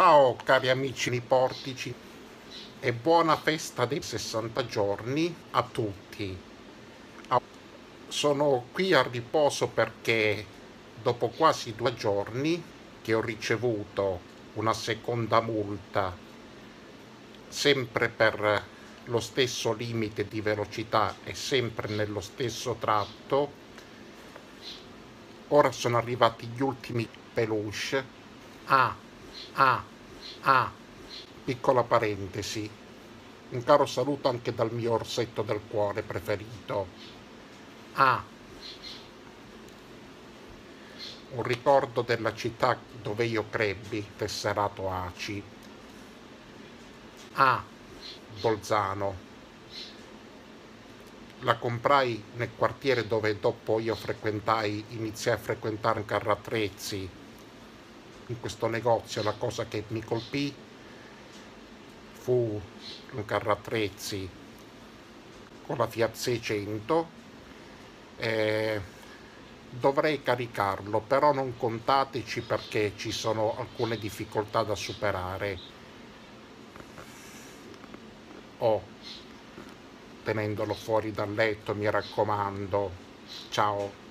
Ciao cari amici niportici e buona festa dei 60 giorni a tutti. Sono qui a riposo perché dopo quasi due giorni che ho ricevuto una seconda multa sempre per lo stesso limite di velocità e sempre nello stesso tratto ora sono arrivati gli ultimi peluche ah ah ah piccola parentesi. Un caro saluto anche dal mio orsetto del cuore preferito. Ah un ricordo della città dove io crebbi tesserato ACI. Ah Bolzano. La comprai nel quartiere dove dopo io frequentai, iniziai a frequentare un carrattrezzi. In questo negozio la cosa che mi colpì fu un carrattrezzi con la Fiat 600. Eh, dovrei caricarlo, però non contateci perché ci sono alcune difficoltà da superare. Oh tenendolo fuori dal letto, mi raccomando. Ciao.